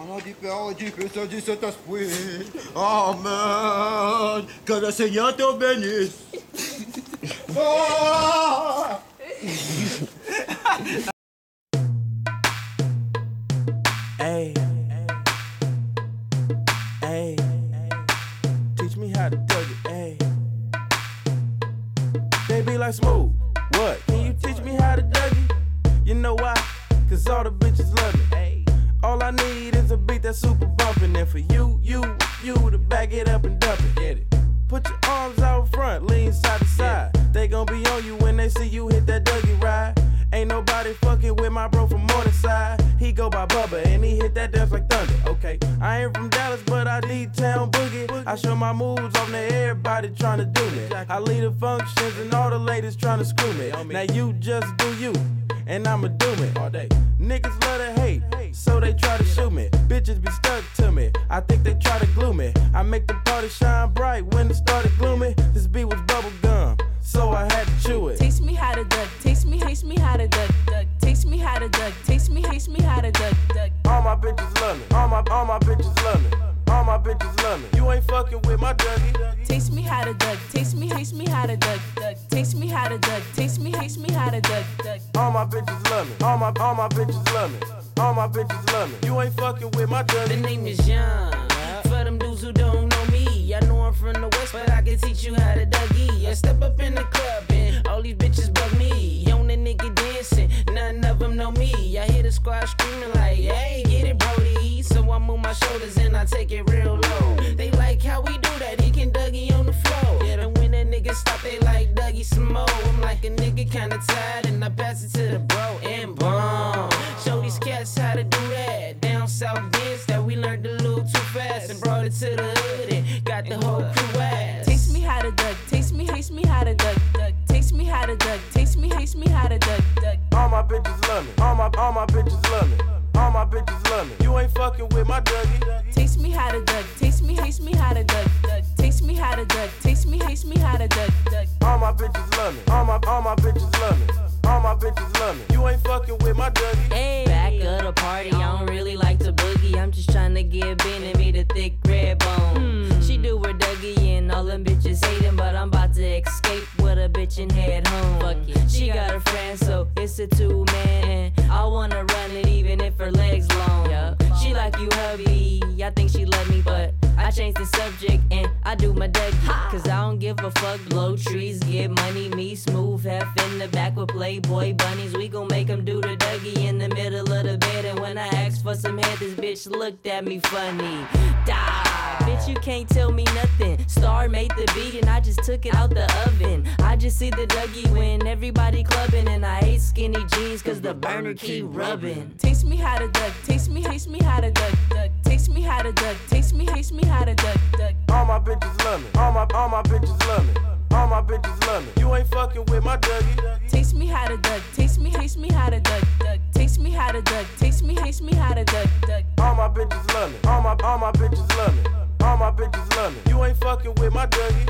Ana de pé de Cristo de Santas Puig. Amém. Que o Senhor te bendice. Ah! Hey, hey, teach me how to Dougie. Hey, they be like smooth. What? Can you teach me how to Dougie? You know why? Cause all the bitches love me. Is a beat that's super bumpin', and for you, you, you to back it up and dump it. Get it. Put your arms out front, lean side to side. They gon' be on you when they see you hit that Dougie ride. Ain't nobody fucking with my bro from Morningside. He go by Bubba and he hit that dance like thunder. Okay, I ain't from Dallas, but I need town boogie. I show my moves on to everybody tryna do me. I lead the functions and all the ladies tryna screw me. Now you just do you, and I'ma do it all day. Niggas love to I think they try to glue me. I make the party shine bright when it started gloomy. This beat was bubble gum, so I had to chew it. Taste me how to Dougie. Taste me, taste me how to Dougie. Dougie. Taste me how to Dougie. Taste me, taste me how to Dougie. Dougie. All my bitches love me. All my all my bitches love me. All my bitches love me. You ain't fucking with my Dougie. Taste me how to Dougie. Taste me, taste me how to Dougie. Dougie. Taste me how to Dougie. Taste me, taste me how to Dougie. Dougie. All my bitches love me. All my all my bitches love me. All my bitches love me. You ain't fucking with my The Dougie. name is Young. For them dudes who don't know me, I know I'm from the west, but I can teach you how to Dougie. I step up in the club and all these bitches bug me. On the nigga dancing, none of them know me. I hear the squad screaming like, hey, get it, Brody. So I move my shoulders and I take it real low. They like how we do that, he can Dougie on the floor. Yeah and when that nigga stop, they like Dougie some more. I'm like a nigga kinda tired and I pass it to the bro and boom. Show these how to do that. Down south dance that we learned a little too fast and brought it to the hood and got the whole crew ass. Taste me how to Dougie. Taste me, taste me how to Dougie. Dougie. Taste me how to Dougie. Taste me, taste me how to Dougie. Dougie. All my bitches love me. All my all my bitches love me. All my bitches love me. You ain't fucking with my Dougie. Taste me how to Dougie. Taste me, taste me my bitches love me. You ain't fucking with my Dougie. Hey, back of the party, I don't really like to boogie. I'm just trying to get Ben and me the thick red bone. Hmm. She do her Dougie and all them bitches hate him, but I'm about to escape with a bitch and head home. Fuck it. She got a friend, so it's a two man. I wanna run it even if her legs long. She like you, hubby. I think she love me, but I changed the subject and I do my Dougie. Cause I don't give a fuck. Blow trees, get money. Me smooth, half in the back with Playboy bunnies. We gon' make 'em do the Dougie in the middle of the bed. And when I asked for some head, this bitch looked at me funny. Die. Bitch, you can't tell me nothing. Star made the beat and I just took it out the oven. I just see the Dougie when everybody clubbing. And I hate skinny jeans cause the burner keep rubbing. Taste me how to Dougie. Taste me, taste me how to Dougie. Dougie. Taste me how to Dougie. Taste me, taste me how to Dougie. Dougie. All my bitches love me. All my all my bitches love me. All my bitches love me. You ain't fucking with my Dougie. Taste me how to Dougie. Taste me, taste me how to Dougie. Dougie. Taste me how to Dougie. Taste me, taste me how to Dougie. Dougie. All my bitches love me. All my all my bitches love me. All my bitches love me. You ain't fucking with my Dougie.